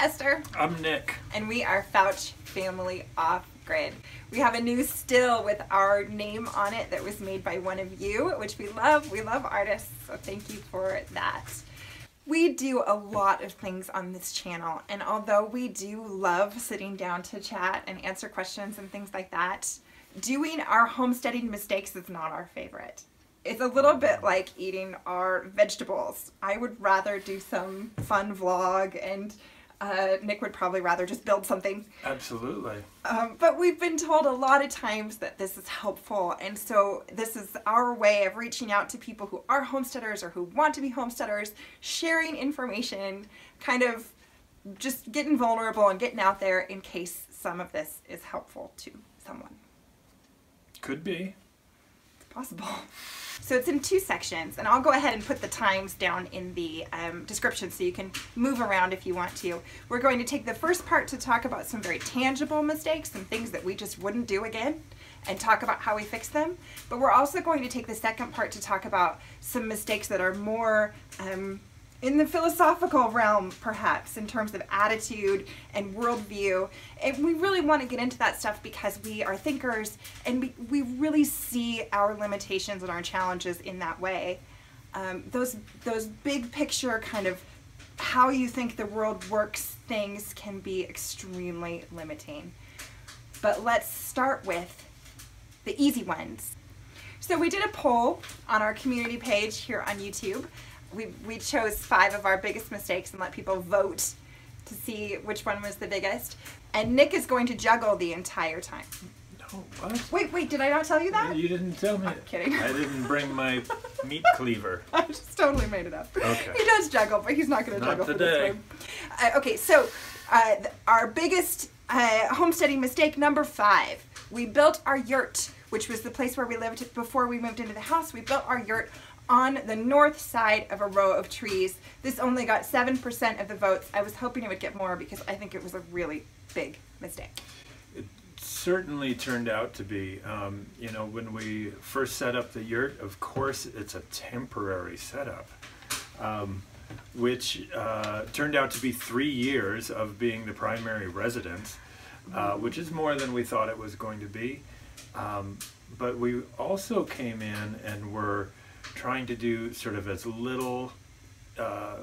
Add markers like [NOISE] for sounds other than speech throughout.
Esther. I'm Nick. And we are Fouch Family Off Grid. We have a new still with our name on it that was made by one of you, which we love. We love artists, so thank you for that. We do a lot of things on this channel, and although we do love sitting down to chat and answer questions and things like that, doing our homesteading mistakes is not our favorite. It's a little bit like eating our vegetables. I would rather do some fun vlog and uh, Nick would probably rather just build something. Absolutely. Um, but we've been told a lot of times that this is helpful, and so this is our way of reaching out to people who are homesteaders or who want to be homesteaders, sharing information, kind of just getting vulnerable and getting out there in case some of this is helpful to someone. Could be. Possible. [LAUGHS] So it's in two sections, and I'll go ahead and put the times down in the um, description so you can move around if you want to. We're going to take the first part to talk about some very tangible mistakes and things that we just wouldn't do again and talk about how we fix them. But we're also going to take the second part to talk about some mistakes that are more um, in the philosophical realm, perhaps, in terms of attitude and worldview. And we really want to get into that stuff because we are thinkers and we, we really see our limitations and our challenges in that way. Um, those, those big picture kind of how you think the world works things can be extremely limiting. But let's start with the easy ones. So we did a poll on our community page here on YouTube we, we chose five of our biggest mistakes and let people vote to see which one was the biggest. And Nick is going to juggle the entire time. No, what? Wait, wait, did I not tell you that? You didn't tell me. I'm kidding. I didn't bring my [LAUGHS] meat cleaver. [LAUGHS] I just totally made it up. Okay. He does juggle, but he's not going to Not juggle for today. this one. Uh, okay, so uh, th- our biggest uh, homesteading mistake, number five. We built our yurt, which was the place where we lived before we moved into the house. We built our yurt on the north side of a row of trees. This only got 7% of the votes. I was hoping it would get more because I think it was a really big mistake. It certainly turned out to be. Um, you know, when we first set up the yurt, of course, it's a temporary setup, um, which uh, turned out to be three years of being the primary residence, uh, which is more than we thought it was going to be. Um, but we also came in and were trying to do sort of as little uh,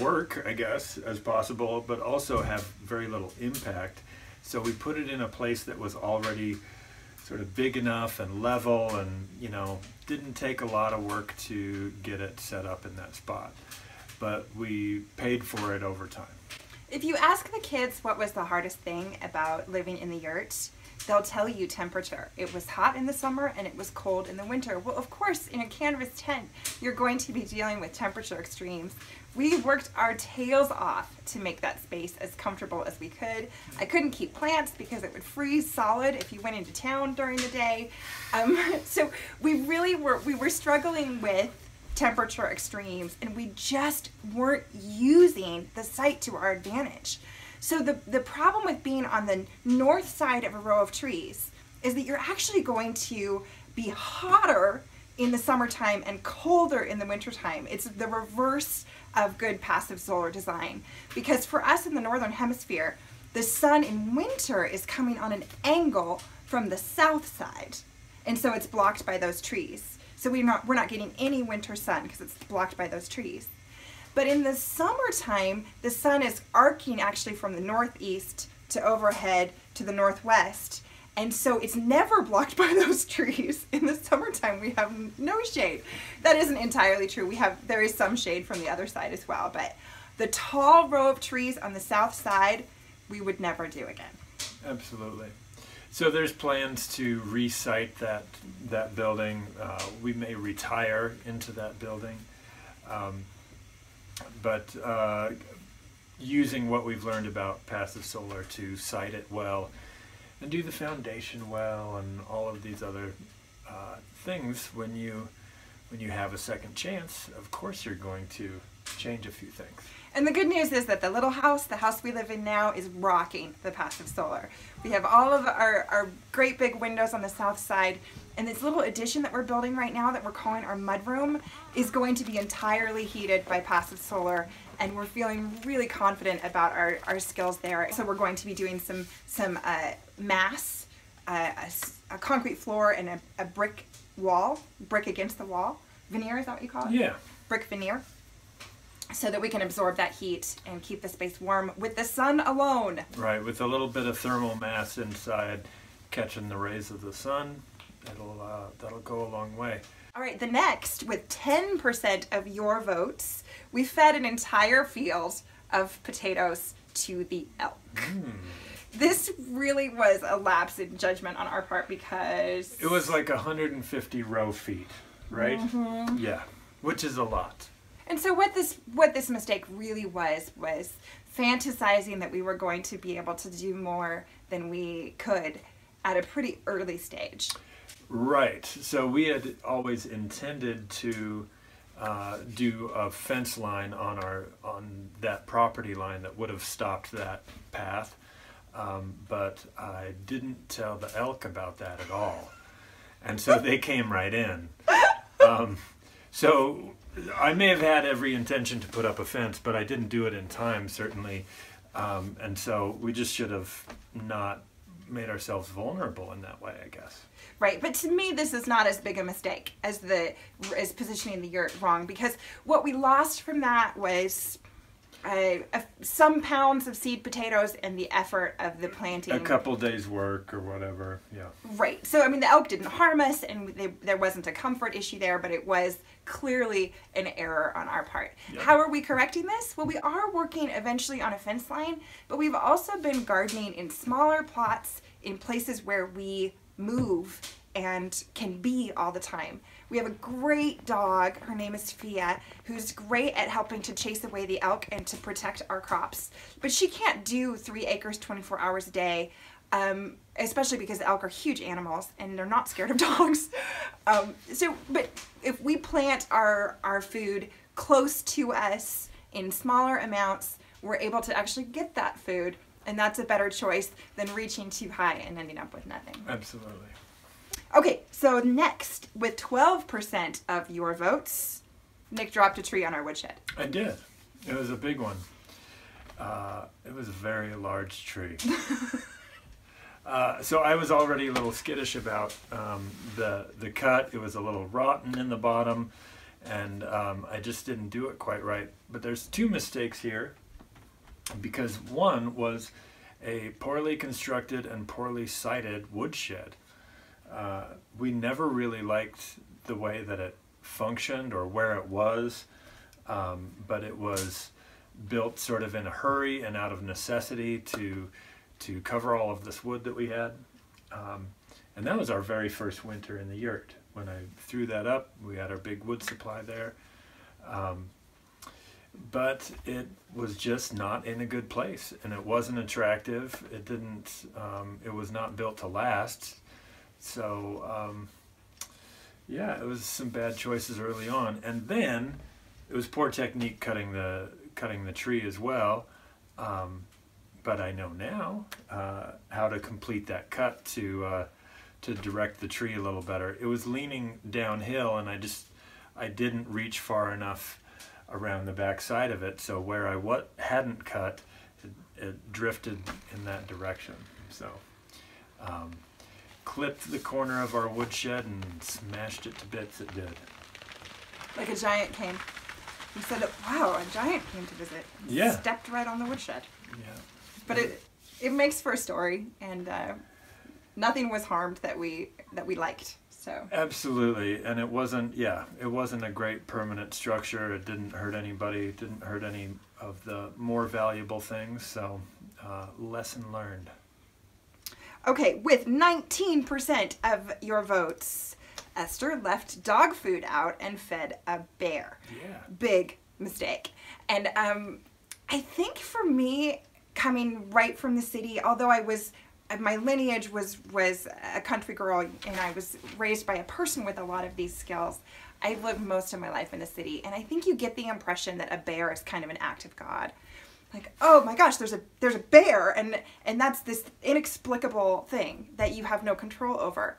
work, I guess, as possible, but also have very little impact. So we put it in a place that was already sort of big enough and level and, you know, didn't take a lot of work to get it set up in that spot. But we paid for it over time. If you ask the kids what was the hardest thing about living in the yurt, they'll tell you temperature. It was hot in the summer and it was cold in the winter. Well, of course, in a canvas tent, you're going to be dealing with temperature extremes. We worked our tails off to make that space as comfortable as we could. I couldn't keep plants because it would freeze solid if you went into town during the day. Um, [LAUGHS] so we really were, we were struggling with temperature extremes and we just weren't using the site to our advantage. So the, the problem with being on the north side of a row of trees is that you're actually going to be hotter in the summertime and colder in the wintertime. It's the reverse of good passive solar design. Because for us in the northern hemisphere, the sun in winter is coming on an angle from the south side. And so it's blocked by those trees. So we're not, we're not getting any winter sun because it's blocked by those trees. But in the summertime, the sun is arcing actually from the northeast to overhead to the northwest. And so it's never blocked [LAUGHS] by those trees. In the summertime, we have no shade. That isn't entirely true. We have, there is some shade from the other side as well. But the tall row of trees on the south side, we would never do again. Absolutely. So there's plans to resite that that building. Uh, we may retire into that building. Um, but uh, using what we've learned about passive solar to site it well and do the foundation well and all of these other uh, things when you when you have a second chance of course you're going to change a few things and the good news is that the little house, the house we live in now, is rocking the passive solar. We have all of our, our great big windows on the south side, and this little addition that we're building right now that we're calling our mudroom is going to be entirely heated by passive solar. and we're feeling really confident about our, our skills there. So we're going to be doing some some uh, mass, uh, a a, concrete floor, and a, a brick wall, brick against the wall. Veneer is that what you call it? Yeah. Brick veneer. So that we can absorb that heat and keep the space warm with the sun alone. Right, with a little bit of thermal mass inside, catching the rays of the sun, that'll uh, that'll go a long way. All right, the next, with 10% of your votes, we fed an entire field of potatoes to the elk. This really was a lapse in judgment on our part because It was like 150 row feet, right? Mm-hmm. Yeah, which is a lot. And so what this what this mistake really was was fantasizing that we were going to be able to do more than we could at a pretty early stage. Right. So we had always intended to uh, do a fence line on our on that property line that would have stopped that path, um, but I didn't tell the elk about that at all, and so they came right in. Um, so I may have had every intention to put up a fence, but I didn't do it in time, certainly, um, and so we just should have not made ourselves vulnerable in that way, I guess. Right, but to me, this is not as big a mistake as the as positioning the yurt wrong because what we lost from that was a, some pounds of seed potatoes and the effort of the planting. a couple days work or whatever yeah Right. So I mean, the elk didn't harm us, and they, there wasn't a comfort issue there, but it was clearly an error on our part. Yep. How are we correcting this? Well, we are working eventually on a fence line, but we've also been gardening in smaller plots in places where we move and can be all the time. We have a great dog. Her name is Fia, who's great at helping to chase away the elk and to protect our crops. But she can't do three acres 24 hours a day um, especially because the elk are huge animals and they're not scared of [LAUGHS] dogs. Um, so, but if we plant our our food close to us in smaller amounts, we're able to actually get that food, and that's a better choice than reaching too high and ending up with nothing. absolutely Okay, so next, with 12% of your votes, Nick dropped a tree on our woodshed. i did. It was a big one. Uh, it was a very large tree. [LAUGHS] Uh, so i was already a little skittish about um, the the cut. It was a little rotten in the bottom and um, i just didn't do it quite right. But there's two mistakes here because one was a poorly constructed and poorly sited woodshed uh, we never really liked the way that it functioned or where it was, um, but it was built sort of in a hurry and out of necessity to to cover all of this wood that we had. Um, and that was our very first winter in the yurt. When I threw that up, we had our big wood supply there. Um, but it was just not in a good place and it wasn't attractive. It didn't, um, it was not built to last. So, um, yeah, it was some bad choices early on, and then it was poor technique cutting the cutting the tree as well. Um, but I know now uh, how to complete that cut to uh, to direct the tree a little better. It was leaning downhill, and I just I didn't reach far enough around the back side of it. So where I what hadn't cut, it, it drifted in that direction. So. Um, clipped the corner of our woodshed and smashed it to bits. It did. Like a giant came. He said, wow, a giant came to visit. Yeah. Stepped right on the woodshed. Yeah. But it it makes for a story, and uh, nothing was harmed that we that we liked. So Absolutely, and it wasn't. Yeah, it wasn't a great permanent structure. It didn't hurt anybody. It didn't hurt any of the more valuable things. So, uh, lesson learned. Okay, with 19% of your votes, Esther left dog food out and fed a bear. Yeah. Big mistake. And um, I think for me, coming right from the city, although I was my lineage was was a country girl and I was raised by a person with a lot of these skills. I've lived most of my life in the city, and I think you get the impression that a bear is kind of an act of God. Like, oh my gosh, there's a there's a bear, and and that's this inexplicable thing that you have no control over.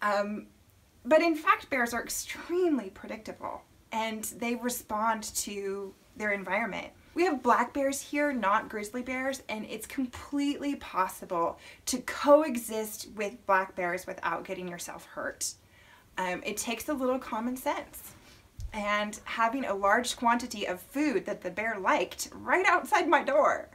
Um, but in fact, bears are extremely predictable, and they respond to their environment. We have black bears here, not grizzly bears, and it's completely possible to coexist with black bears without getting yourself hurt. Um, it takes a little common sense. And having a large quantity of food that the bear liked right outside my door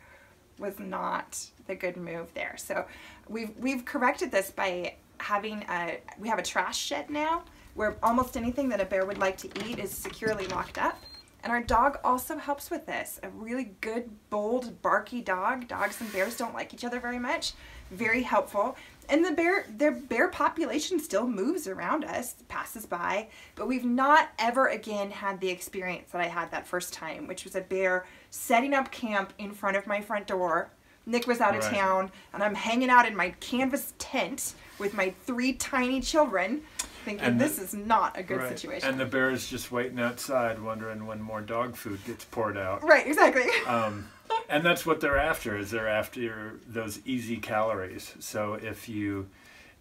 was not the good move there. So we've, we've corrected this by having a, we have a trash shed now where almost anything that a bear would like to eat is securely locked up. And our dog also helps with this. A really good, bold, barky dog. Dogs and bears don't like each other very much. Very helpful. And the bear, their bear population still moves around us, passes by, but we've not ever again had the experience that I had that first time, which was a bear setting up camp in front of my front door. Nick was out of town, and I'm hanging out in my canvas tent with my three tiny children, thinking And the- this is not a good Right. situation. And the bear is just waiting outside, wondering when more dog food gets poured out. right, exactly. Um, and that's what they're after. Is they're after those easy calories. So if you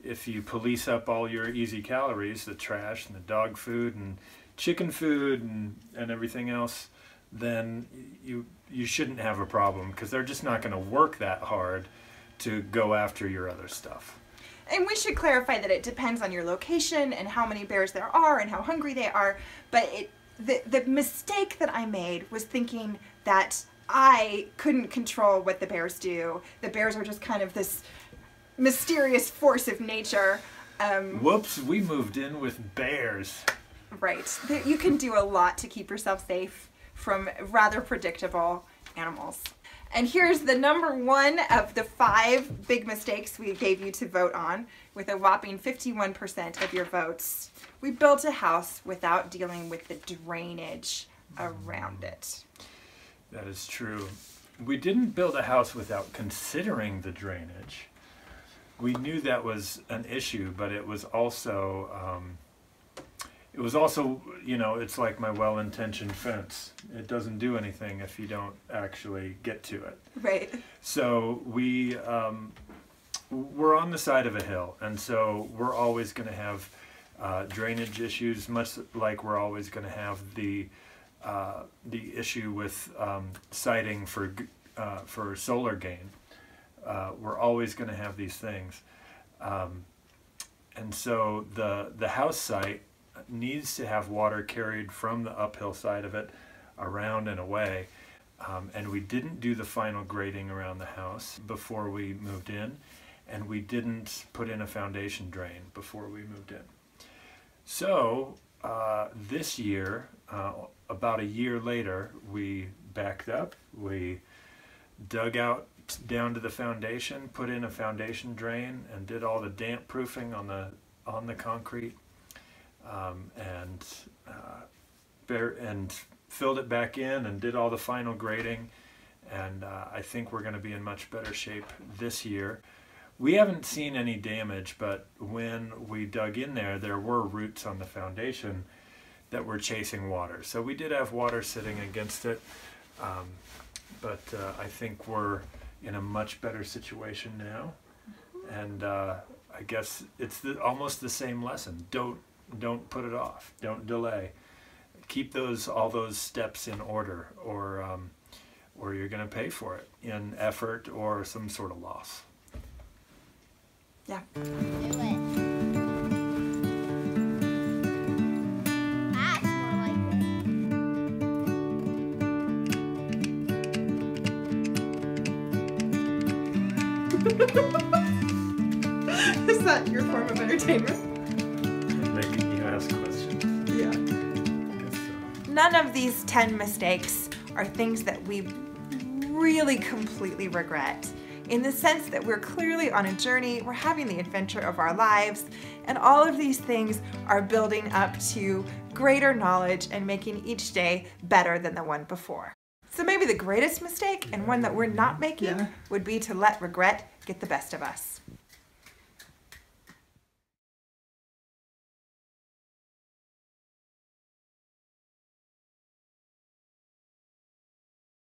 if you police up all your easy calories, the trash and the dog food and chicken food and, and everything else, then you you shouldn't have a problem because they're just not going to work that hard to go after your other stuff. And we should clarify that it depends on your location and how many bears there are and how hungry they are. But it, the, the mistake that I made was thinking that I couldn't control what the bears do. The bears are just kind of this mysterious force of nature. Um, Whoops, we moved in with bears. right. You can do a lot to keep yourself safe from rather predictable animals. And here's the number one of the five big mistakes we gave you to vote on, with a whopping 51% of your votes. We built a house without dealing with the drainage around it. That is true. We didn't build a house without considering the drainage. We knew that was an issue, but it was also, um, it was also, you know, it's like my well-intentioned fence. It doesn't do anything if you don't actually get to it. Right. So we um, we're on the side of a hill, and so we're always going to have uh, drainage issues, much like we're always going to have the uh, the issue with um, siting for uh, for solar gain. Uh, we're always going to have these things, um, and so the the house site needs to have water carried from the uphill side of it around and away. Um, and we didn't do the final grading around the house before we moved in, and we didn't put in a foundation drain before we moved in. So uh, this year, uh, about a year later, we backed up. We dug out down to the foundation, put in a foundation drain, and did all the damp proofing on the on the concrete, um, and uh, bear, and filled it back in and did all the final grading. And uh, I think we're going to be in much better shape this year. We haven't seen any damage, but when we dug in there, there were roots on the foundation that were chasing water. So we did have water sitting against it, um, but uh, I think we're in a much better situation now. And uh, I guess it's the, almost the same lesson. Don't don't put it off. Don't delay. Keep those all those steps in order, or um, or you're going to pay for it in effort or some sort of loss. Yeah. Do it. That's more like it. Is that your form of entertainment? Making you ask questions. Yeah. So. None of these 10 mistakes are things that we really completely regret. In the sense that we're clearly on a journey, we're having the adventure of our lives, and all of these things are building up to greater knowledge and making each day better than the one before. So maybe the greatest mistake, and one that we're not making, Yeah. would be to let regret get the best of us.